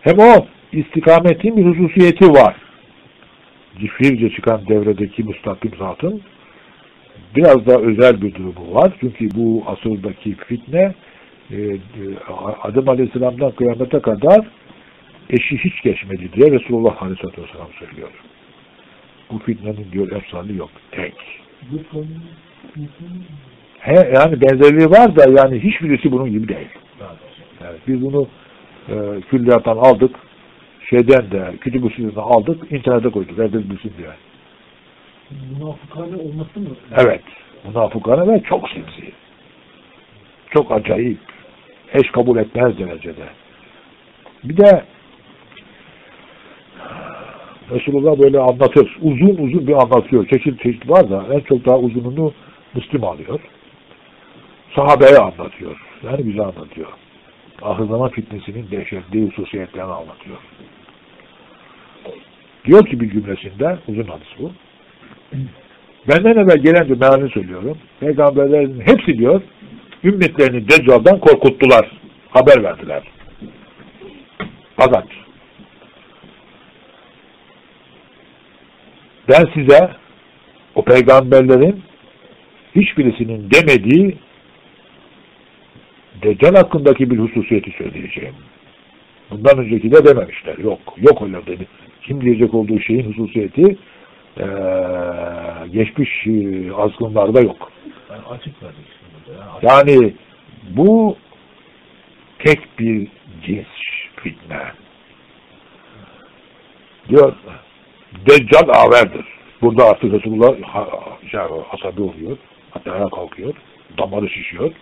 Hem o istikametin bir hususiyeti var. Cifirce çıkan devredeki müstakim zatın biraz da özel bir durumu var. Çünkü bu asırdaki fitne e, e, Adem Aleyhisselam'dan kıyamete kadar eşi hiç geçmedi diye Resulullah Aleyhisselatü Vesselam söylüyor. Bu fitnenin diyor efsali yok. Tek. He, yani benzerliği var da yani hiçbirisi bunun gibi değil. Evet, biz bunu e, külliyattan aldık. Şeyden de kütüb aldık. internete koyduk. Herkes bilsin diye. Münafıkane olması mı? Evet. Münafıkane ve çok sinsi. Çok acayip. Eş kabul etmez derecede. Bir de Resulullah böyle anlatır. Uzun uzun bir anlatıyor. Çeşit çeşit var da en çok daha uzununu Müslüm alıyor. Sahabeye anlatıyor. Yani bize anlatıyor. Ahir zaman fitnesinin dehşetli hususiyetlerini anlatıyor. Diyor ki bir cümlesinde, uzun hadis bu. Benden evvel gelen diyor, mealini söylüyorum. Peygamberlerin hepsi diyor, ümmetlerini Deccal'dan korkuttular. Haber verdiler. Fakat ben size o peygamberlerin hiçbirisinin demediği Deccal hakkındaki bir hususiyeti söyleyeceğim. Bundan önceki de dememişler. Yok. Yok öyle dedi. Kim diyecek olduğu şeyin hususiyeti ee, geçmiş e, azgınlarda yok. Yani açık verdik şimdi. Yani bu tek bir cins fitne. Diyor Deccal averdir. Burada artık Resulullah ha, şey, asabi oluyor. Hatta ayağa kalkıyor. Damarı şişiyor.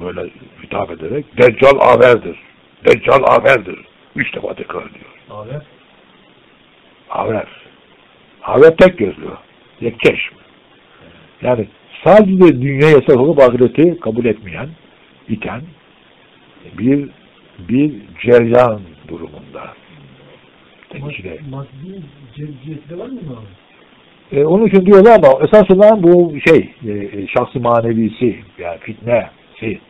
Böyle hitap ederek Deccal averdir. Deccal averdir. Üç defa tekrar ediyor. Aver. Aver. Aver tek gözlü. Yekkeş. Yani sadece dünya yasak olup ahireti kabul etmeyen, iten bir bir ceryan durumunda. Temsile. Maddi cevciyeti var mı abi? E, onun için diyorlar ama esas olan bu şey, e, şahsı manevisi, yani fitnesi.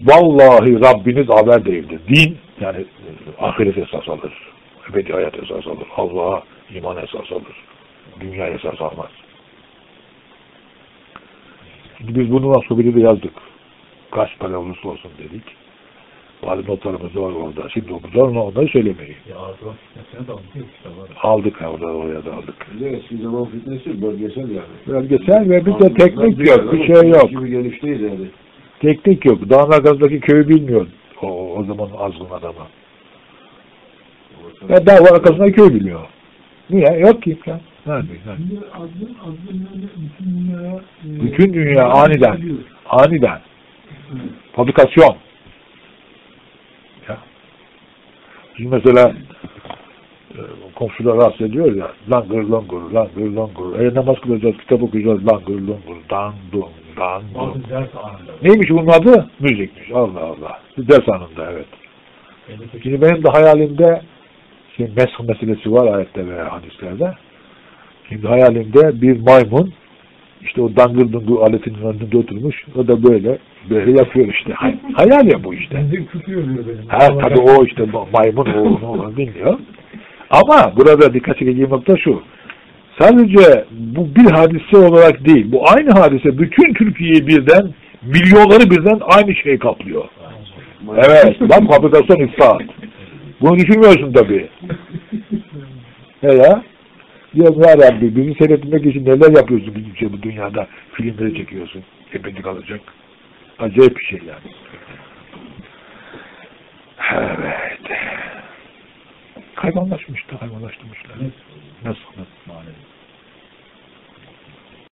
Vallahi Rabbiniz haber değildir. Din, yani e, ahiret esas alır. Ebedi hayat esas alır. Allah'a iman esas alır. Dünya esas almaz. Şimdi biz bunu nasıl yazdık. Kaç para olursa olsun dedik. Bazı notlarımız var orada. Şimdi okuyacağız onu onları söylemeyin. Ya Arzuan fitnesine de aldık ya kitabı. Aldık orada oraya da aldık. Bir de eski zaman fitnesi bölgesel yani. Belgesel ve bir de teknik yok. Bir şey yok. Gibi geniş değil yani. Teknik yok. Dağın arkasındaki köyü bilmiyor. O, o zaman azgın adamı. Ya dağ arkasındaki köy biliyor. Niye? Yok ki imkan. Nerede? Nerede? Şimdi azgın azgın böyle bütün dünyaya e, Bütün dünya aniden. Aniden. Fabrikasyon. Ya. Şimdi mesela e, komşular rahatsız ediyor ya langır langur langır langur e namaz kılacağız kitap okuyacağız langır langur dan dun dan anında. neymiş bunun adı? müzikmiş. Allah Allah. Bir ders anında evet. Şimdi benim de hayalimde şimdi mesh meselesi var ayette ve hadislerde. Şimdi hayalimde bir maymun işte o dangır dungur aletinin önünde oturmuş o da böyle böyle yapıyor işte Hay- hayal ya bu işte. Ha tabii o işte maymun o onu, bilmiyor. Ama burada dikkat çekeceğim nokta şu. Sadece bu bir hadise olarak değil. Bu aynı hadise bütün Türkiye'yi birden milyonları birden aynı şey kaplıyor. Evet. Bak fabrikasyon ıslahat. Bunu düşünmüyorsun tabii. He ya. Diyorum ya Rabbi bizi seyretmek için neler yapıyorsun bizim için bu dünyada filmleri çekiyorsun. Ebedi kalacak. Acayip bir şey yani. Evet. Hayvanlaşmıştı, hayvanlaştırmışlar. Nasıl? Nasıl?